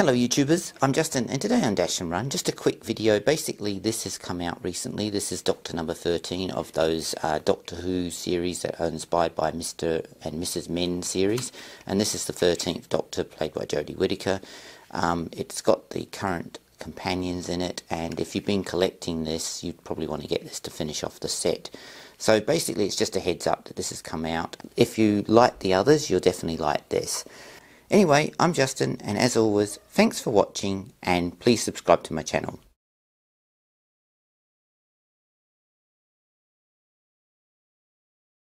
Hello YouTubers, I'm Justin and today on Dash and Run, just a quick video. Basically this has come out recently, this is Doctor number 13 of those uh, Doctor Who series that are inspired by Mr. and Mrs. Men series and this is the 13th Doctor played by Jodie Whittaker. Um, it's got the current companions in it and if you've been collecting this you'd probably want to get this to finish off the set. So basically it's just a heads up that this has come out. If you like the others you'll definitely like this. Anyway, I'm Justin, and as always, thanks for watching, and please subscribe to my channel.